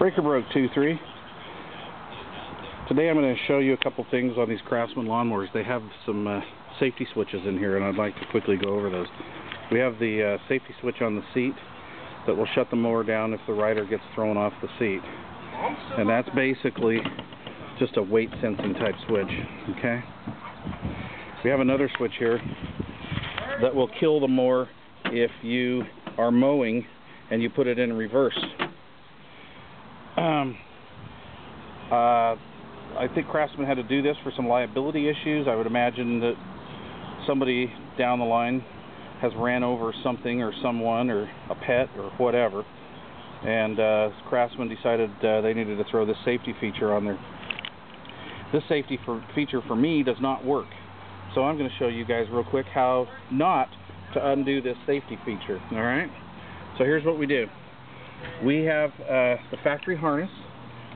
Breaker Broke 2-3. Today I'm going to show you a couple things on these Craftsman lawnmowers. They have some uh, safety switches in here and I'd like to quickly go over those. We have the uh, safety switch on the seat that will shut the mower down if the rider gets thrown off the seat. And that's basically just a weight sensing type switch. Okay. We have another switch here that will kill the mower if you are mowing and you put it in reverse. Um, uh, I think Craftsman had to do this for some liability issues. I would imagine that somebody down the line has ran over something or someone or a pet or whatever and uh, Craftsman decided uh, they needed to throw this safety feature on there. This safety for feature for me does not work. So I'm going to show you guys real quick how not to undo this safety feature. Alright? So here's what we do. We have uh, the factory harness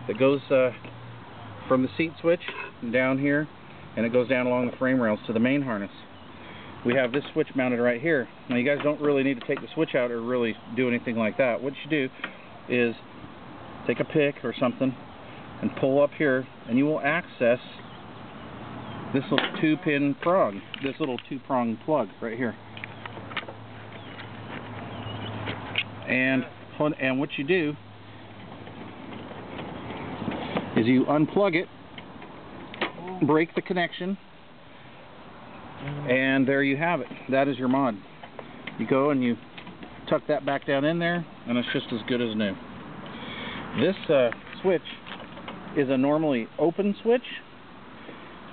that goes uh, from the seat switch down here and it goes down along the frame rails to the main harness. We have this switch mounted right here. Now you guys don't really need to take the switch out or really do anything like that. What you do is take a pick or something and pull up here and you will access this little two pin prong, this little two prong plug right here. And and what you do is you unplug it, break the connection, and there you have it. That is your mod. You go and you tuck that back down in there, and it's just as good as new. This uh, switch is a normally open switch,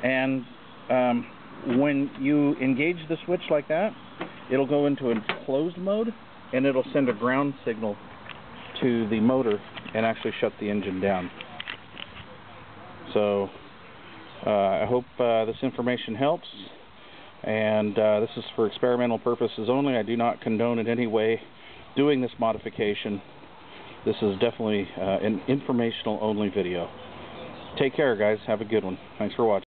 and um, when you engage the switch like that, it'll go into a closed mode, and it'll send a ground signal to the motor and actually shut the engine down. So uh, I hope uh, this information helps and uh, this is for experimental purposes only. I do not condone in any way doing this modification. This is definitely uh, an informational only video. Take care guys. Have a good one. Thanks for watching.